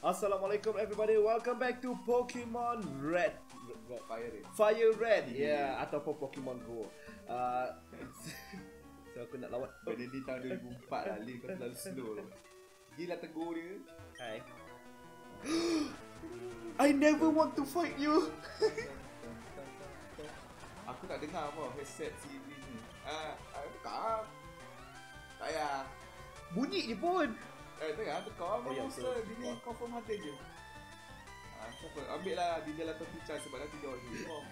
Assalamualaikum everybody. Welcome back to Pokemon Red. Red. Fire Red. Fire Red. Ya, yeah, ataupun Pokemon Go. Uh, so aku nak lawan. Benda ni tahun 2004 lah. Link kau terlalu slow. Gila tegur dia. Hai. I never want to fight you. Aku tak dengar apa headset series ni. Ah, uh, tak. Tak payah. Bunyi je pun. Eh, tengah Oh, tukar. Oh, ya, ya, betul. Dia ni confirm ada je. Ah, siapa? Ambil lah di dalam tepi chance sebab nanti dia orang oh,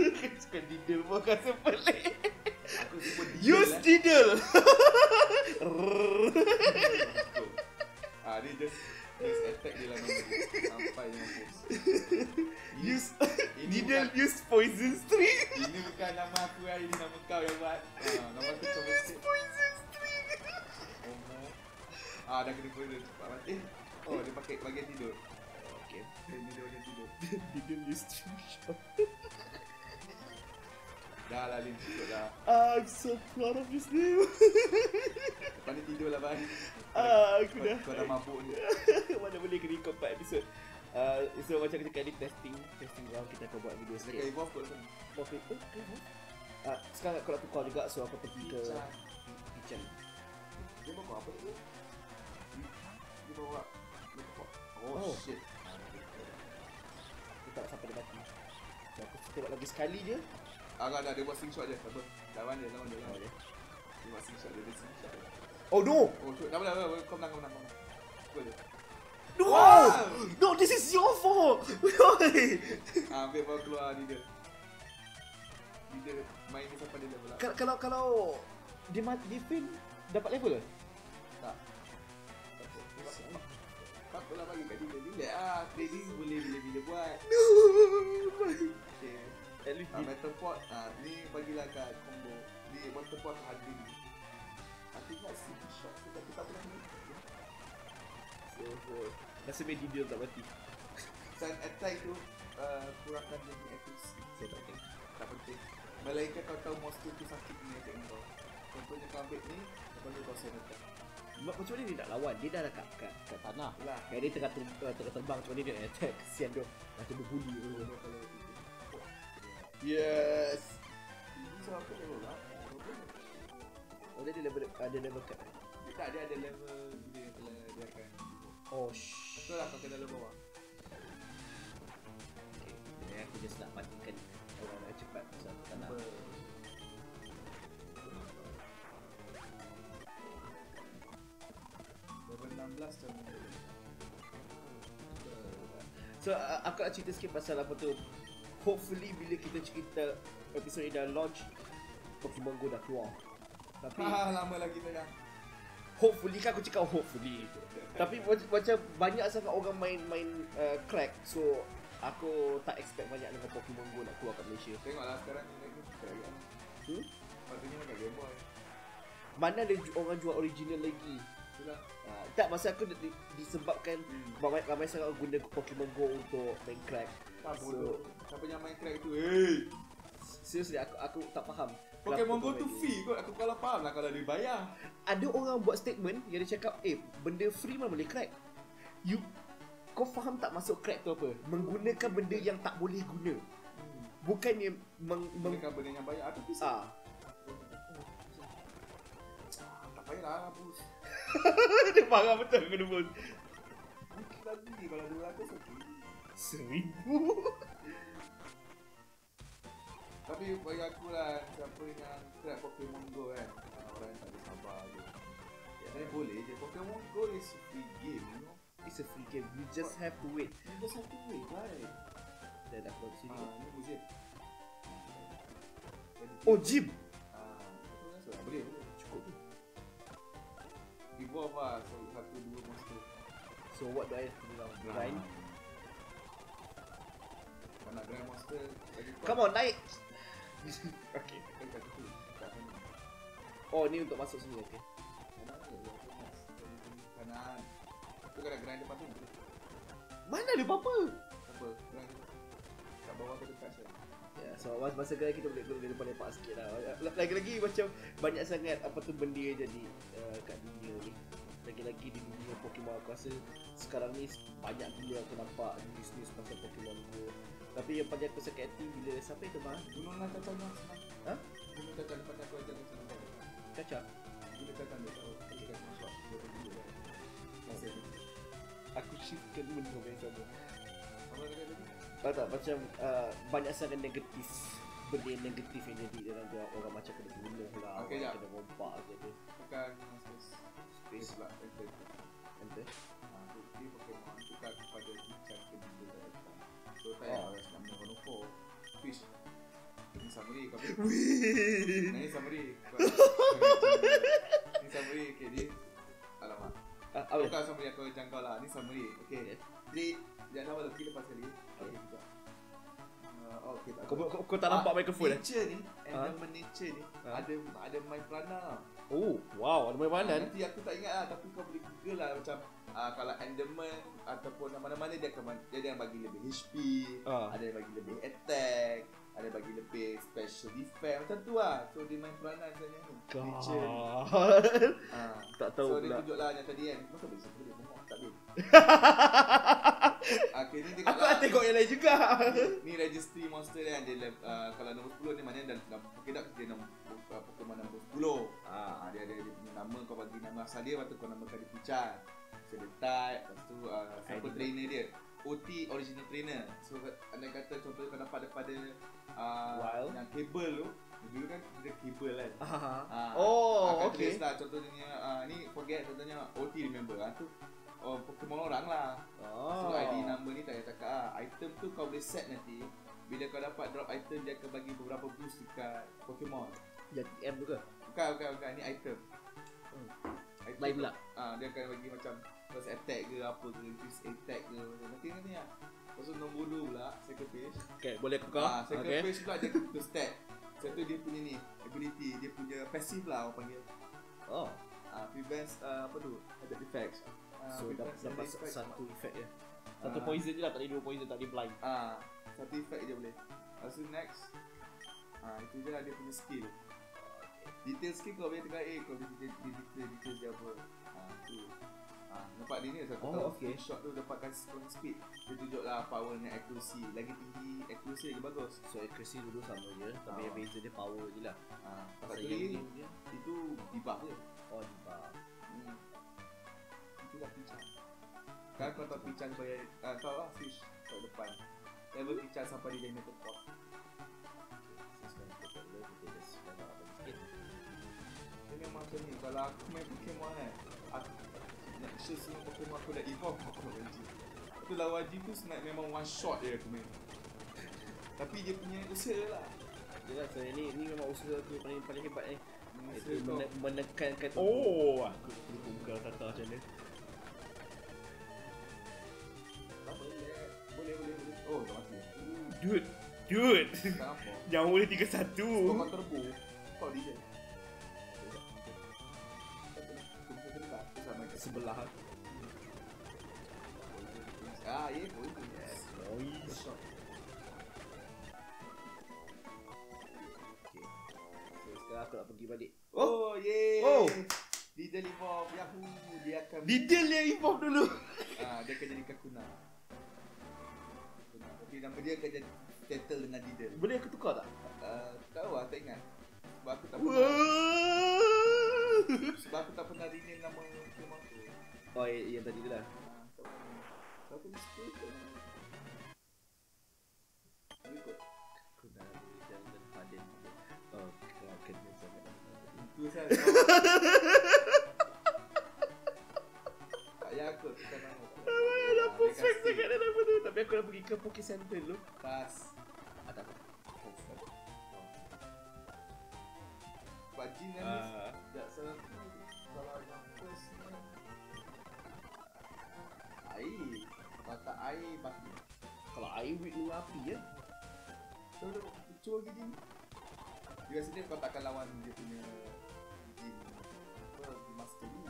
Suka Diddle pun rasa pelik. Aku sebut dia Use lah. Diddle. Ah, dia just just attack dia lah. Sampai dia mampus. Use bukan- use Poison String. Ini bukan nama aku lah, ini nama kau yang buat. Ah, nama aku coba Ah, dah kena kena cepat mati. Oh, dia pakai bagian tidur. Okay. Dia tidur bagian tidur. Diddle use String shot. Dah lah, Lin. Cukup dah. I'm so proud of this name. Lepas ni tidur lah, Bang. Ah, aku dah. kau dah mabuk ni. Mana boleh kena record 4 episod. Uh, so macam kita kali testing testing round kita akan buat video Dia sikit. kena evolve kot. Profit. Oh, okay. Uh, sekarang aku nak tukar juga so aku pergi ke kitchen. Dia bawa apa tu? Dia- Dia bawa... dia bawa- Oh. Oh, shit. Kita tak sampai dia mati. So aku tengok lagi sekali je. Ah, dah. Dia buat slingshot je. Apa. Lawan dia, lawan dia, lawan dia. dia. Dia buat slingshot dia, dia slingshot dia. oh no! Oh, shoot. Dah boleh, dah boleh. Kau menang, kau menang, kau menang. Dia. No! Wow! No, this is your fault! Why? Ah, ambil bawa keluar Dida. Dida main ni sampai dia level up. Kalau kalau kalau dia mati dia fail dapat level ke? Apalah bagi kat Dida. Relax ah. Trading boleh bila-bila buat. No! Okay. At least Ah, metal pot. Ah, ni bagilah kat combo. Ni metal pot harga ni. Aku ingat CP shot tu tapi tak pernah ni. so, so, Nasib baik dia tak mati. Sun attack tu uh, kurangkan dia punya accuracy. Saya tak tahu. Tak penting. Melainkan kau tahu monster tu sakit punya attack kau. Contohnya kau ambil ni, lepas tu kau send attack. Ma- Macam mana dia nak lawan? Dia dah dekat kat, kat tanah. Itulah. Kayak dia tengah, ter, tengah terbang macam mana dia nak attack. Kesian dia. Macam berbuli. Yes! Ini sebab apa level lah? Oh dia ada level ada level kat. Dia tak dia ada level dia telah dia akan Oh shh. Betul lah kau kena level bawah Okay. Jadi aku just nak matikan So uh, aku nak cerita sikit pasal apa tu. Hopefully bila kita cerita episod ni dah launch Pokemon Go dah keluar. Tapi Ah, lama lagi kita dah. Hopefully kan aku cakap hopefully. Tapi mac- macam banyak sangat orang main-main uh, crack. So aku tak expect banyak dengan Pokemon Go nak keluar kat Malaysia. Tengoklah sekarang ni lagi Hmm? Patutnya kat Game Boy. Mana ada orang jual original lagi Itulah. Uh, Tak masa aku di- disebabkan Hmm. ramai, ramai sangat guna Pokemon Go untuk main crack. Tak So- bodoh. Siapa yang main crack tu Hey! Seriously aku aku tak faham. Pokemon Go tu free kot. Aku kalau faham lah kalau dia bayar. Ada orang buat statement yang dia cakap eh benda free mana boleh crack? You kau faham tak masuk crack tu apa? Menggunakan benda yang tak boleh guna. Bukannya meng, meng Mereka benda yang bayar Aku bisa ah. Tak payahlah bus dia marah betul kena pun Mungkin lagi kalau 200 okey seribu. Tapi bagi aku lah Siapa yang crack Pokemon Go kan Orang yang tak ada sabar je Sebenarnya boleh je. Pokemon Go is a free game you know. It's a free game. You just have to wait. You just have to wait right? Dan aku kat sini Ah, ni museum oh gym Evolve lah so, Satu dua monster. So what do I have to do now? Grind? Kalau nak grind monster lagi come on naik! Okay situ. Sana. Oh ni untuk masuk sini okay. Kanan. Ke? Tu kena grind depan tu. Mana ada apa-apa? Apa? Grind Kat bawah tu dekat saya Ya, so masa, masa gerai kita boleh boleh lepak-lepak sikit lah. Lagi-lagi macam banyak sangat apa tu benda jadi uh, kat dunia ni. Lagi-lagi di dunia Pokemon aku rasa sekarang ni banyak gila aku nampak bisnes pasal Pokemon Go. Tapi yang paling aku sakit hati bila siapa itu bang? Bunuh lah nak senang. Ha? Bunuh cacang depan aku aja senang. Caca. Bunuh cacang dia tahu. Dia cacang shot. Dia pergi dulu kan. Masih ni. Aku shiftkan benda yang sama. Apa kata tadi? Tahu tak macam uh, banyak sangat negatif benda yang negatif yang jadi dalam dia orang macam kena bunuh lah, Okey, orang jap. kena rompak gitu. Bukan Space pula. Enter. ente. Ah, tu dia Pokemon tukar kepada Pichan ke Pokemon. So tak payah minum Honopo. Fish. Ini summary kau Nah, ini summary. Ini summary. Okay, dia. Alamak. Ah, apa? Bukan summary aku jangkau lah. Ni summary. Okay. Jadi, jangan awal lagi lepas sekali. Okay, kita. Uh, oh, okay, tak Kau, kau, kau tak nampak Ah, mikrofon eh? Nature ni, Ah. environment nature ni, Ah. ada ada main peranan Oh, wow, ada Ah, peranan. Nanti aku tak ingat lah Tapi kau boleh google lah Macam uh, Kalau Enderman Ataupun mana-mana Dia akan Dia ada yang bagi lebih HP Ah. Ada yang bagi lebih attack Ada bagi lebih special defense Macam tu lah So dia main peranan sebenarnya ni. God. Ah. tak tahu So dia pula. tunjuk lah yang tadi kan Kau tak boleh sebut dia tak boleh Okay ni tengok Aku tengok yang lain juga. ni registry monster kan dia lev- uh, kalau nombor 10 ni maknanya dalam, dalam Pokédex dia nombor uh, Pokemon nombor 10 ah dia ada dia punya nama kau bagi nama asal dia lepas tu kau namakan dia Pichan so dia type lepas tu uh, siapa trainer dia OT original trainer so anda kata contohnya kau dapat daripada uh, Wild. yang kabel tu dulu kan dia kabel kan Ah. Ah, Oh, okay. tulis lah contohnya uh, ni forget contohnya OT remember ah tu oh, Pokemon orang lah So Oh. ID number ni tak payah cakap lah Item tu kau boleh set nanti Bila kau dapat drop item Dia akan bagi beberapa boost dekat Pokemon Yang TM tu ke? Bukan bukan bukan Ni item Hmm. Item Lain tu, pula. ah, Dia akan bagi macam First attack ke apa ke Increase attack ke Nanti nanti lah Lepas tu nombor 2 pula Second page Okay, boleh aku kau? ah, Second Okay. page pula dia tu stat Satu dia punya ni Ability Dia punya passive lah orang panggil Oh. ah, Prevents uh, Apa tu Attack effects So dapat prevents dapat attack effects. satu effect ya. Satu Ah. poison je lah, tak ada dua poison, tak ada blind. Ah, satu effect je boleh. Lepas tu next. Ah, itu je lah dia punya skill. Detail skill kau boleh tengok eh kau boleh detail detail detail dia apa. Ah, tu. Ah, nampak dia ni satu Oh, tahu okay. shot tu dapatkan sprint speed. Dia tunjuk lah power dengan accuracy. Lagi tinggi accuracy lagi bagus. So accuracy dulu sama je, tapi Ah. yang beza dia power je lah. Ah, Pasal yang dia, itu debuff je. oh. Hmm. Itulah pincang. Kan kau tahu pincang bayar ah, tahu lah fish kat depan. Level pincang sampai di diameter pot. So sekarang kita tak boleh, kita just banyak apa sikit. Dia memang macam ni Kalau aku main Pokemon kan Aku nak share semua Pokemon aku dah evolve aku G Lepas tu lawan G tu senang memang one shot je aku main Tapi dia punya usaha lah Jelas, so ni ni memang usaha aku paling paling hebat ni. Kau mene- menekankan oh aku lupa buka kata macam mana. Dude, dude. Tak apa Jangan boleh 3-1. Kau kau terbu Kau dia. Sebelah. Ah, ya, boleh. Yes. Noise. Okay. So sekarang aku nak pergi balik. Oh, yay. Oh. Diddle evolve. Yahoo. Dia akan yang evolve dulu. Ah, dia akan jadi Kakuna. Tapi nama dia jadi settle dengan Diddle. Boleh aku tukar tak? Uh, tahu lah, tak ingat. Sebab aku tak pernah sebab aku tak pernah rename nama Pokemon tu. Oh, yang, yang tadi tu lah. Ah. So, aku mesti ikut nama. Aku ikut. Aku dah dan dan paden. Oh, kau kena sangat. Itu saya. tak payah aku nama. Perfect dia sangat nama tu. Tapi aku nak pergi ke Poké Center dulu. Pas. Ah, tak apa. Pak Jin Miss Ah, Tak salah tu Kalau yang first ni Air Mata air batu kalau air with lu api ya. Tahu tak Cuba pergi Jin Dia rasa dia kau takkan lawan dia punya Jin Apa Master ni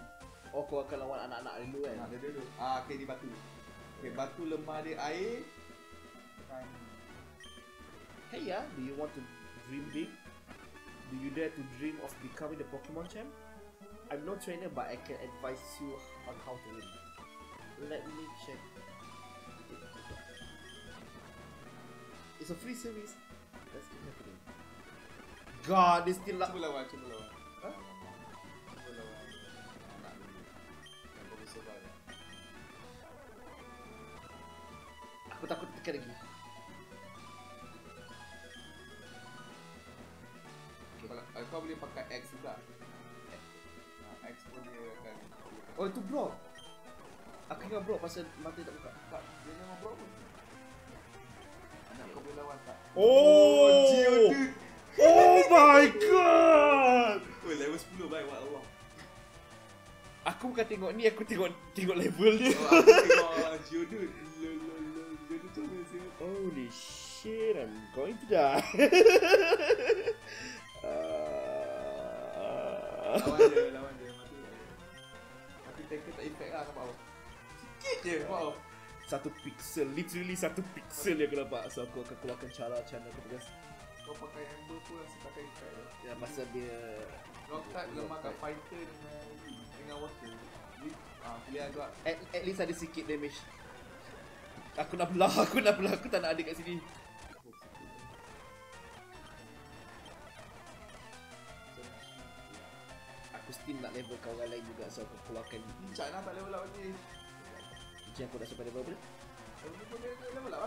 Oh, kau akan lawan anak-anak dulu kan? Nah dia dulu Ah okay di batu Okay batu lemah dia air Hey ya, do you want to dream big? Do you dare to dream of becoming the Pokemon champ? I'm no trainer, but I can advise you on how to win. Let me check. It's a free service. That's it happening. God, this still Cuba lawan, cuba lawan. Ha? Aku takut tekan lagi. Kalau uh, kau boleh pakai X juga. X pun dia akan Oh, itu block. Aku ingat block pasal mata tak buka. tak dia memang buat pun. Anak kau boleh lawan tak? Oh! Geodude. Oh my god! Oh, level 10 baik buat Allah. Aku bukan tengok ni, aku tengok tengok level dia. Oh, aku tengok Geodude. Lol, Holy shit, I'm going to die. uh, Lawan dia, lawan dia. Mati dia. Mati tanker tak effect lah nampak awak. Sikit je nampak awak. satu pixel, literally satu pixel yang aku dapat. So aku akan keluarkan cara-cara aku tegas. Kau pakai Ember pun rasa tak effect lah. Ya, pasal dia Rock type lemahkan fighter dengan dengan water. Jadi, ah, pilihan tu lah. at, at least ada sikit damage. Aku nak belah, aku nak belah, aku tak nak ada kat sini. Aku still nak level kawan lain juga so aku keluarkan Cak lah tak level up lagi. Macam aku dah sampai level up lah.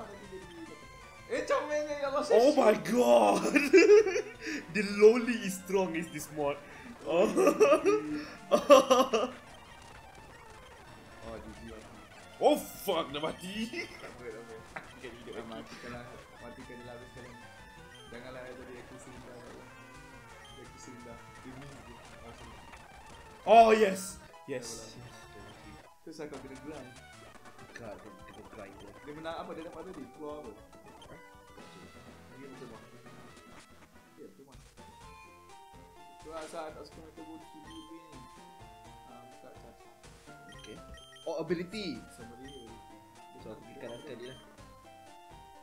Nanti jadi- Eh, cak main ni. Allah, Oh my god! the lowly is strong is this mod. Oh. Oh, oh fuck, dah mati. Tak apa, tak apa. Aku kan matikan lah. Matikan dia lah. Janganlah jadi aku sinda. Aku sinda. Demi je. Oh. Oh yes. Yes. Terus aku kena grind. Aku kena grind dia. Dia menang apa? Dia tadi? Keluar apa? Dia macam mana? Ya, betul mana? Tu lah saat tak nak buat video ni. Ah, buka chat. Okay. Oh ability. Sama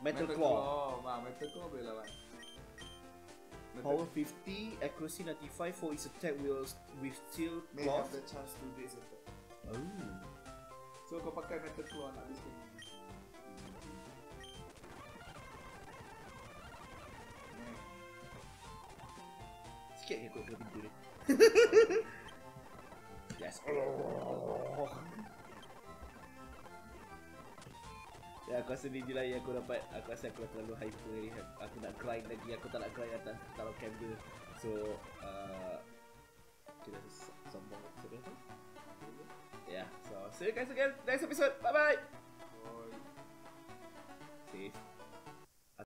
Metal, Claw. Ma, Metal Claw boleh lawan. Metal Power 50, accuracy 95 for its attack will withstill may claws. have the chance to do this attack. Oh. So kau pakai Metal Claw nak ni. Hmm. Sikit ke kot ke pintu dia. Aku rasa ni je lah yang aku dapat. Aku rasa aku terlalu hyper Aku nak grind lagi. Aku tak nak grind atas Taruh camera So uh, Kita s- sombong. Episode Ya yeah, so See you guys again Next episode. Bye bye